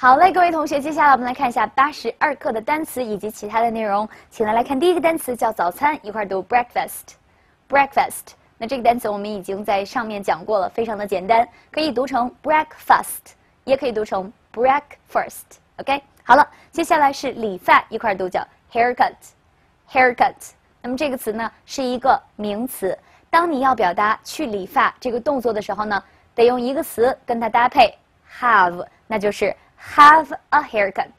好嘞，各位同学，接下来我们来看一下八十二课的单词以及其他的内容。请来来看第一个单词叫早餐，一块读 breakfast。breakfast，那这个单词我们已经在上面讲过了，非常的简单，可以读成 breakfast，也可以读成 breakfast。OK，好了，接下来是理发，一块读叫 haircut。haircut，那么这个词呢是一个名词，当你要表达去理发这个动作的时候呢，得用一个词跟它搭配 have，那就是。Have a haircut.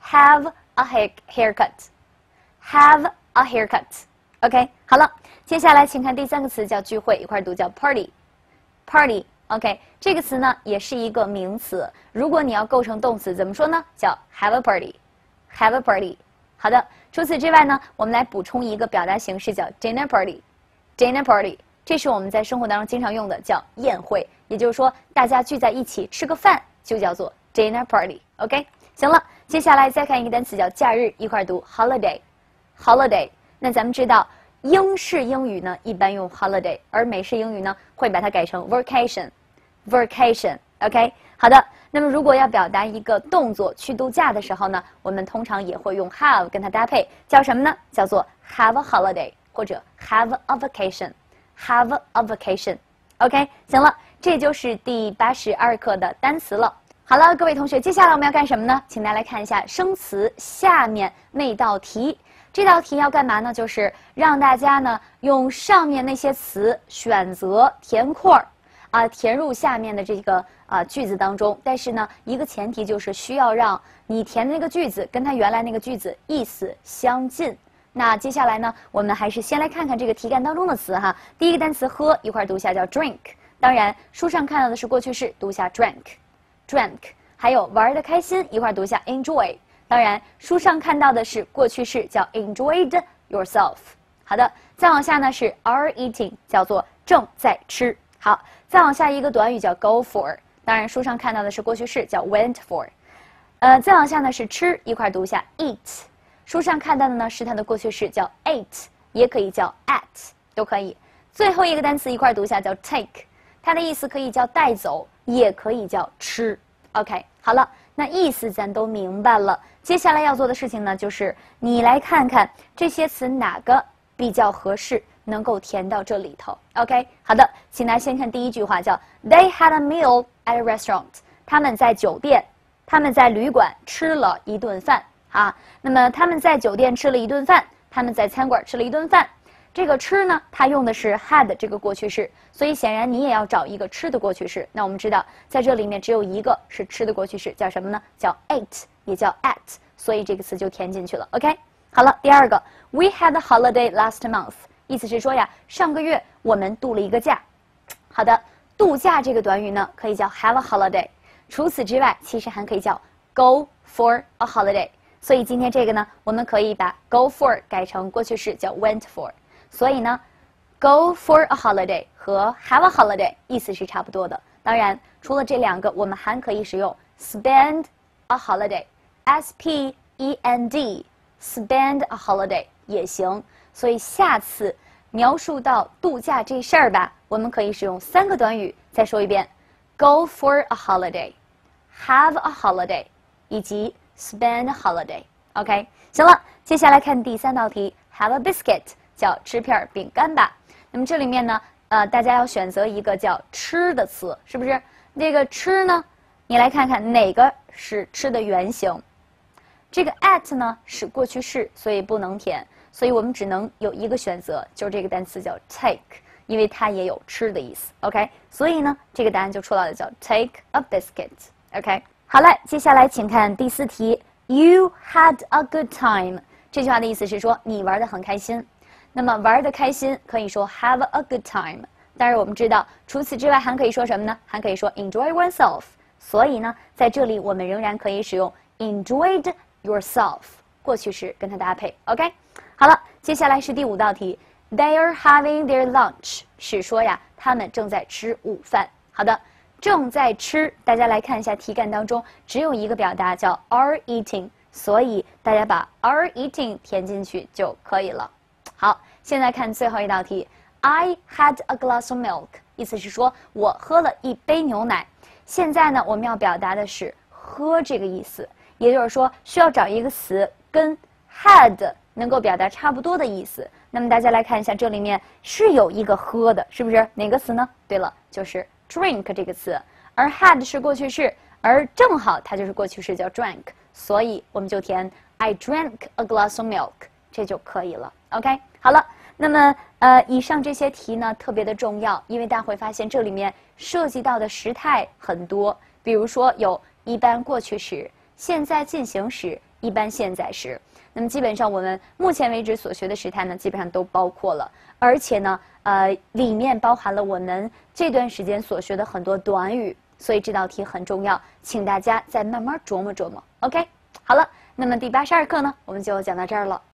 Have a hair haircut. Have a haircut. OK，好了，接下来请看第三个词叫聚会，一块读叫 party。Party。OK，这个词呢也是一个名词。如果你要构成动词，怎么说呢？叫 have a party。Have a party。好的，除此之外呢，我们来补充一个表达形式叫 dinner party。Dinner party，这是我们在生活当中经常用的，叫宴会。也就是说，大家聚在一起吃个饭，就叫做。Dinner party，OK，行了，接下来再看一个单词叫假日，一块读 holiday，holiday。那咱们知道英式英语呢一般用 holiday，而美式英语呢会把它改成 vacation，vacation，OK。好的，那么如果要表达一个动作去度假的时候呢，我们通常也会用 have 跟它搭配，叫什么呢？叫做 have a holiday 或者 have a vacation，have a vacation，OK。行了，这就是第八十二课的单词了。好了，各位同学，接下来我们要干什么呢？请大家来看一下生词下面那道题。这道题要干嘛呢？就是让大家呢用上面那些词选择填空儿，啊，填入下面的这个啊句子当中。但是呢，一个前提就是需要让你填的那个句子跟它原来那个句子意思相近。那接下来呢，我们还是先来看看这个题干当中的词哈。第一个单词喝一块读一下叫 drink，当然书上看到的是过去式，读下 drank。Drank，还有玩的开心，一块读一下 enjoy。当然，书上看到的是过去式，叫 enjoyed yourself。好的，再往下呢是 are eating，叫做正在吃。好，再往下一个短语叫 go for。当然，书上看到的是过去式，叫 went for。呃，再往下呢是吃，一块读一下 eat。书上看到的呢是它的过去式，叫 ate，也可以叫 at，都可以。最后一个单词一块读一下叫 take，它的意思可以叫带走。也可以叫吃，OK，好了，那意思咱都明白了。接下来要做的事情呢，就是你来看看这些词哪个比较合适，能够填到这里头，OK。好的，请大家先看第一句话，叫 They had a meal at a restaurant。他们在酒店，他们在旅馆吃了一顿饭啊。那么他们在酒店吃了一顿饭，他们在餐馆吃了一顿饭。这个吃呢，它用的是 had 这个过去式，所以显然你也要找一个吃的过去式。那我们知道，在这里面只有一个是吃的过去式，叫什么呢？叫 ate，也叫 at，所以这个词就填进去了。OK，好了，第二个，We had a holiday last month，意思是说呀，上个月我们度了一个假。好的，度假这个短语呢，可以叫 have a holiday。除此之外，其实还可以叫 go for a holiday。所以今天这个呢，我们可以把 go for 改成过去式，叫 went for。所以呢，go for a holiday 和 have a holiday 意思是差不多的。当然，除了这两个，我们还可以使用 spend a holiday，s p e n d，spend a holiday 也行。所以下次描述到度假这事儿吧，我们可以使用三个短语。再说一遍：go for a holiday，have a holiday，以及 spend a holiday。OK，行了，接下来看第三道题：have a biscuit。 叫吃片饼干吧。那么这里面呢，呃，大家要选择一个叫吃的词，是不是？这个吃呢，你来看看哪个是吃的原形。这个 at 呢是过去式，所以不能填，所以我们只能有一个选择，就是这个单词叫 take，因为它也有吃的意思。OK，所以呢，这个答案就出来了，叫 take a biscuit。OK，好了，接下来请看第四题，You had a good time。这句话的意思是说你玩的很开心。那么玩的开心可以说 have a good time，但是我们知道除此之外还可以说什么呢？还可以说 enjoy oneself。所以呢，在这里我们仍然可以使用 enjoyed yourself 过去式跟它搭配。OK，好了，接下来是第五道题，They are having their lunch 是说呀，他们正在吃午饭。好的，正在吃，大家来看一下题干当中只有一个表达叫 are eating，所以大家把 are eating 填进去就可以了。好。现在看最后一道题，I had a glass of milk，意思是说我喝了一杯牛奶。现在呢，我们要表达的是喝这个意思，也就是说需要找一个词跟 had 能够表达差不多的意思。那么大家来看一下，这里面是有一个喝的，是不是？哪个词呢？对了，就是 drink 这个词，而 had 是过去式，而正好它就是过去式，叫 drank，所以我们就填 I drank a glass of milk，这就可以了。OK，好了，那么呃，以上这些题呢特别的重要，因为大家会发现这里面涉及到的时态很多，比如说有一般过去时、现在进行时、一般现在时。那么基本上我们目前为止所学的时态呢，基本上都包括了，而且呢，呃，里面包含了我们这段时间所学的很多短语，所以这道题很重要，请大家再慢慢琢磨琢磨。OK，好了，那么第八十二课呢，我们就讲到这儿了。